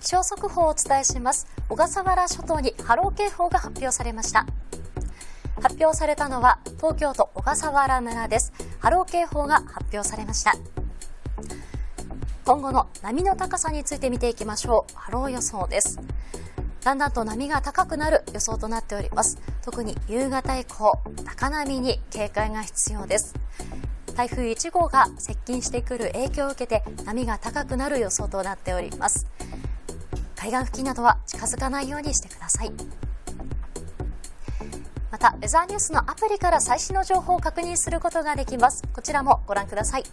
気象速報をお伝えします。小笠原諸島に波浪警報が発表されました。発表されたのは東京都小笠原村です。波浪警報が発表されました。今後の波の高さについて見ていきましょう。波浪予想です。だんだんと波が高くなる予想となっております。特に夕方以降高波に警戒が必要です。台風1号が接近してくる影響を受けて波が高くなる予想となっております。海岸付近などは近づかないようにしてください。またウェザーニュースのアプリから最新の情報を確認することができます。こちらもご覧ください。